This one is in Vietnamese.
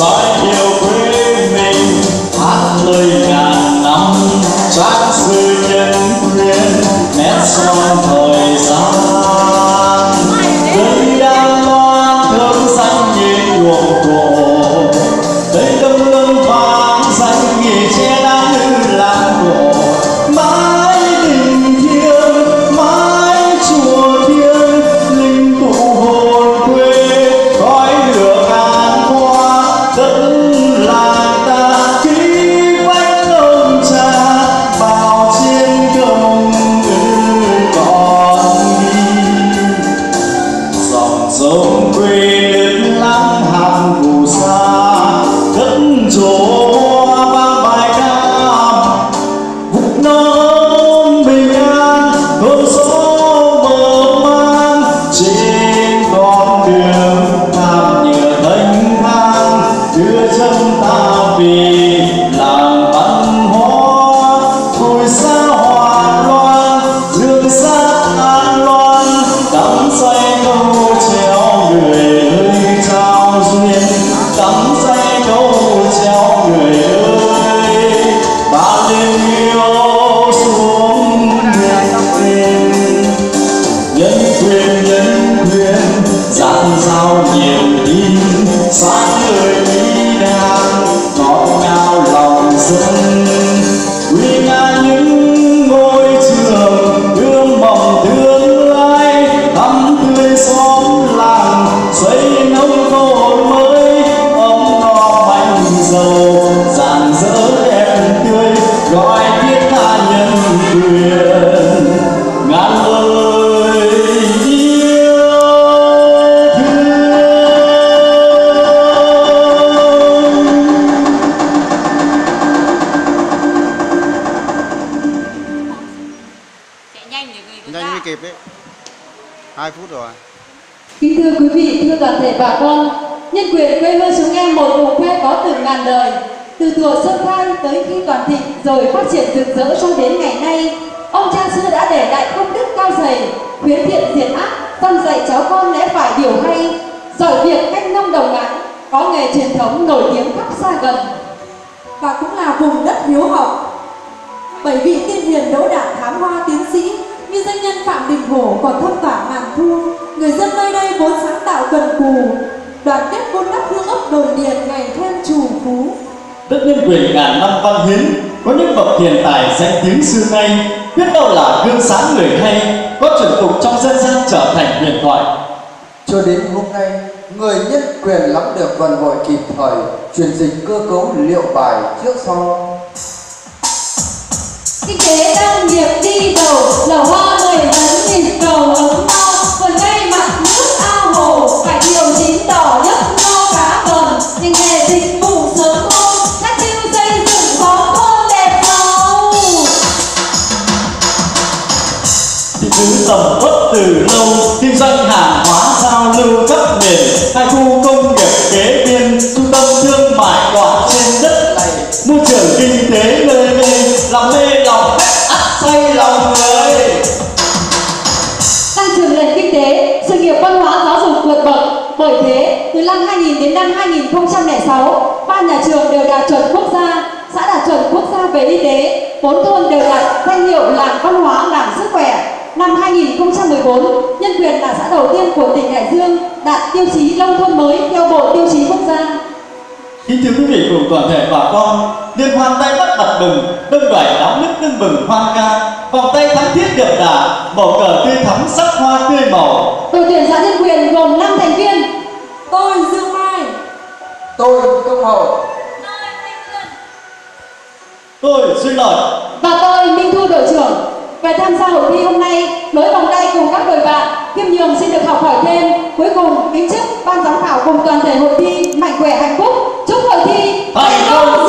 soi chiều quê mình, hát lời ngàn năm. Trang sử nhân quyền nét son thời lòng dân quy nga những ngôi trường gương mộng tương lai thắm tươi xóm làng xây nông thôn mới ông no bánh dầu rạng rỡ đẹp tươi gọi thiết tha nhân quyền nhanh để người có nhanh mới kịp đấy hai phút rồi Kính thưa quý vị, thưa toàn thể bà con, nhân quyền quê hương chúng em một vùng quê có từ ngàn đời, từ thuở sơ khai tới khi toàn thịnh rồi phát triển rực rỡ cho đến ngày nay. Ông cha xưa đã để lại công đức cao dày, khuyến thiện diệt ác, phân dạy cháu con lẽ phải điều hay, giỏi việc cách nông đồng ngắn, có nghề truyền thống nổi tiếng khắp xa gần. và cũng là vùng đất hiếu học. Bảy vị tiên hiền đỗ đạt thám hoa tiến sĩ như danh nhân Phạm Đình Hổ còn thâm tỏa ngàn thu, người dân nơi đây vốn sáng tạo cần cù, đoàn kết vun đắp hương ốc đồn điền ngày thêm trù phú. Đất nhân quyền ngàn năm văn hiến Có những bậc hiền tài danh tiếng xưa nay Biết đâu là gương sáng người hay Có chuẩn tục trong dân gian trở thành huyền thoại Cho đến hôm nay, người nhân quyền lắm được vận hội kịp thời, truyền dịch cơ cấu liệu bài trước sau. Kinh tế đang nghiệp đi đầu, là hoa mười vấn nhịp cầu ấm no, còn cây mặt nước ao hồ, phải điều chín đỏ nhấp nho cá vờn, nhưng nghề dịch vụ sớm hôm các tiêu xây dựng có thôn đẹp lâu Thì cứ tầm quất từ lâu Kinh doanh hàng hóa giao lưu cấp nền Hai khu Bởi thế, từ năm 2000 đến năm 2006, ba nhà trường đều đạt chuẩn quốc gia, xã đạt chuẩn quốc gia về y tế, bốn thôn đều đạt danh hiệu làng văn hóa làng sức khỏe. Năm 2014, Nhân quyền là xã đầu tiên của tỉnh Hải Dương đạt tiêu chí nông thôn mới theo Bộ Tiêu chí Quốc gia. Kính thưa quý vị cùng toàn thể bà con Liên hoan tay bắt mặt mừng Đông đoài náo nức tưng bừng hoan ca Vòng tay thắng thiết đậm đà Màu cờ tươi thắm sắc hoa tươi màu Đội tuyển xã Nhân quyền gồm 5 thành viên. Tôi Dương Mai, Tôi công hậu, Tôi Duy Lợi. Và tôi Minh Thu đội trưởng. Về tham gia hội thi hôm nay Nối vòng tay cùng các đội bạn. Khiêm nhường xin được học hỏi thêm. Cuối cùng kính chúc ban giám khảo cùng toàn thể hội thi Mạnh khỏe hạnh phúc. Chúc hội thi Thành công